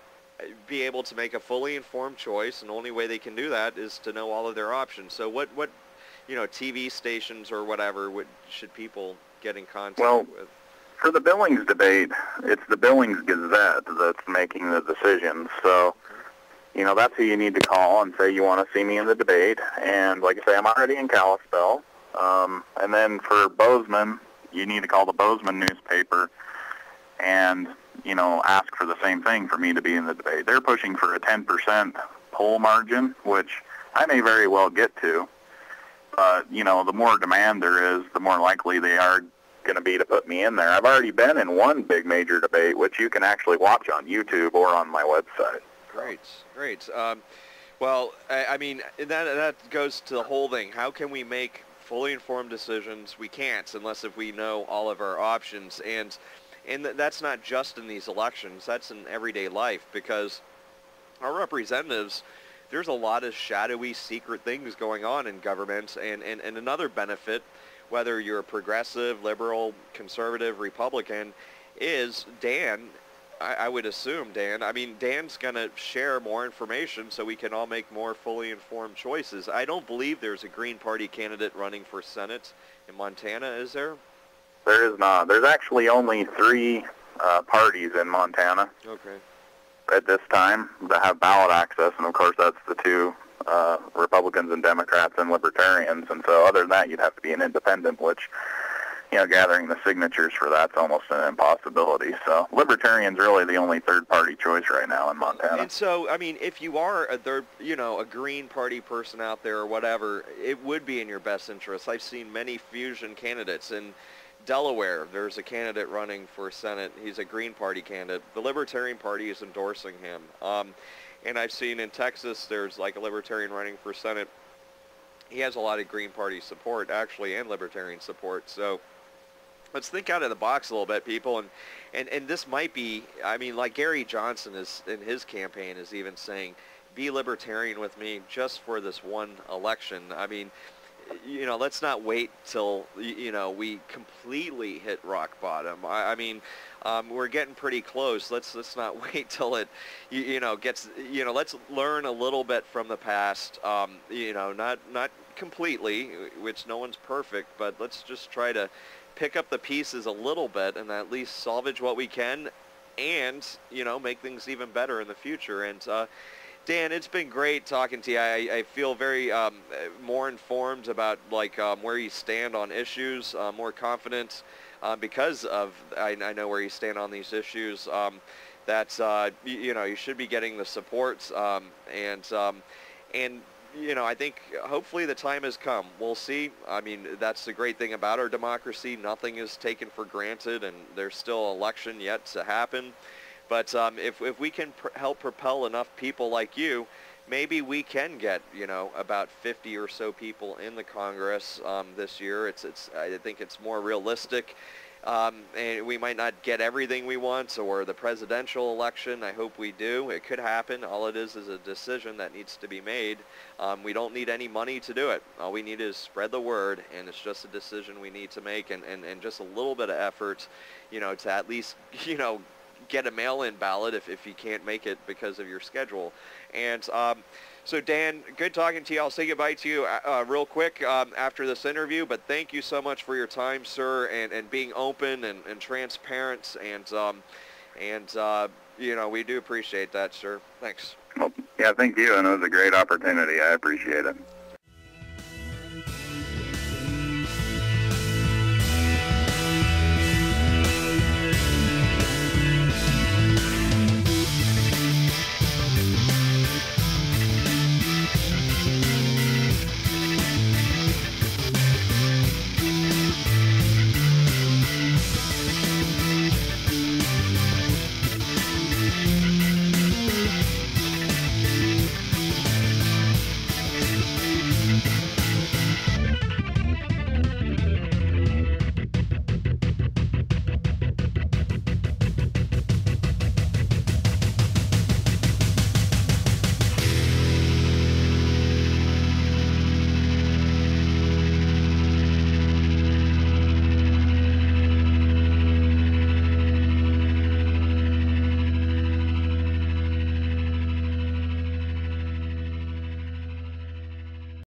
be able to make a fully informed choice, and the only way they can do that is to know all of their options. So what what you know TV stations or whatever would should people get in contact well, with? For the Billings debate, it's the Billings Gazette that's making the decision. So you know, that's who you need to call and say you want to see me in the debate. And like I say, I'm already in Kalispell. Um, and then for Bozeman, you need to call the Bozeman newspaper and, you know, ask for the same thing for me to be in the debate. They're pushing for a 10% poll margin, which I may very well get to. But, you know, the more demand there is, the more likely they are going to be to put me in there. I've already been in one big major debate, which you can actually watch on YouTube or on my website. Great, great. Um, well, I, I, mean, that that goes to the whole thing. How can we make fully informed decisions? We can't unless if we know all of our options, and and that's not just in these elections. That's in everyday life because our representatives. There's a lot of shadowy, secret things going on in government, and, and, and another benefit, whether you're a progressive, liberal, conservative, Republican, is Dan I, I would assume, Dan. I mean, Dan's going to share more information so we can all make more fully informed choices. I don't believe there's a Green Party candidate running for Senate in Montana, is there? There is not. There's actually only three uh, parties in Montana. Okay. At this time that have ballot access, and of course that's the two uh, Republicans and Democrats and Libertarians. And so, other than that, you'd have to be an independent, which you know, gathering the signatures for that's almost an impossibility. So Libertarian's really the only third-party choice right now in Montana. And so, I mean, if you are a third, you know, a Green Party person out there or whatever, it would be in your best interest. I've seen many fusion candidates in Delaware. There's a candidate running for Senate. He's a Green Party candidate. The Libertarian Party is endorsing him. Um, and I've seen in Texas, there's like a Libertarian running for Senate. He has a lot of Green Party support, actually, and Libertarian support. So let's think out of the box a little bit, people. And, and, and this might be, I mean, like Gary Johnson is in his campaign is even saying, be libertarian with me just for this one election. I mean, you know, let's not wait till, you know, we completely hit rock bottom. I, I mean, um, we're getting pretty close. Let's, let's not wait till it, you, you, know, gets, you know, let's learn a little bit from the past, um, you know, not, not completely, which no one's perfect, but let's just try to pick up the pieces a little bit and at least salvage what we can and, you know, make things even better in the future. And uh, Dan, it's been great talking to you. I, I feel very um, more informed about like um, where you stand on issues, uh, more confident uh, because of I, I, know where you stand on these issues. Um, that uh, you, you, know you should be getting the support um, and um, and you know I think hopefully the time has come. We'll see. I mean that's the great thing about our democracy. Nothing is taken for granted, and there's still election yet to happen. But um, if, if we can pr- help propel enough people like you, maybe we can get, you know, about 50 or so people in the Congress um, this year. It's, it's, I think it's more realistic. Um, and we might not get everything we want or the presidential election. I hope we do. It could happen. All it is is a decision that needs to be made. Um, we don't need any money to do it. All we need is spread the word, and it's just a decision we need to make and, and, and just a little bit of effort, you know, to at least, you know, get a mail-in ballot if, if you can't make it because of your schedule. And um, so Dan, good talking to you. I'll say goodbye to you uh, uh, real quick um, after this interview, but thank you so much for your time, sir, and, and being open and, and transparent. And, um, and uh, you know, we do appreciate that, sir. Thanks. Well, yeah, thank you, and it was a great opportunity. I appreciate it.